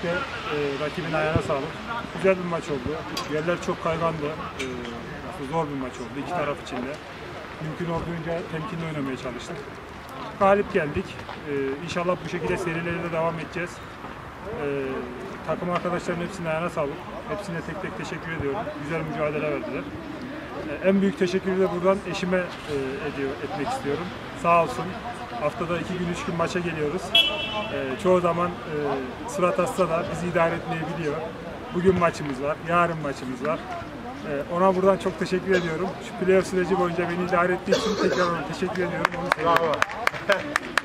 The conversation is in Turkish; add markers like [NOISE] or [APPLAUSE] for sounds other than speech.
Öncelikle e, rakibin ayağına sağlık. Güzel bir maç oldu. Yerler çok kaygandı. E, zor bir maç oldu iki taraf için de. Mümkün olduğunca temkinli oynamaya çalıştık. Galip geldik. E, inşallah bu şekilde serilere de devam edeceğiz. E, takım arkadaşlarının hepsine ayağına sağlık. Hepsine tek tek teşekkür ediyorum. Güzel mücadele verdiler. E, En büyük teşekkürü de buradan eşime e, ediyor, etmek istiyorum. Sağ olsun. Haftada iki gün, üç gün maça geliyoruz. E, çoğu zaman e, surat hasta da bizi idare etmeyi biliyor. Bugün maçımız var, yarın maçımız var. E, ona buradan çok teşekkür ediyorum. Şu playoff süreci boyunca beni idare ettiği için tekrar ona teşekkür ediyorum. Onu seviyorum. [LAUGHS]